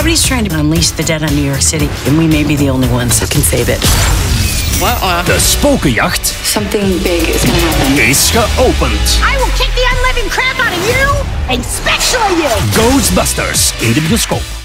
Somebody's trying to unleash the dead on New York City, and we may be the only ones that can save it. De uh, spokenjacht Something big is gonna happen. is geopend. I will kick the unliving crap out of you, and especially you. Ghostbusters in de bioscoop.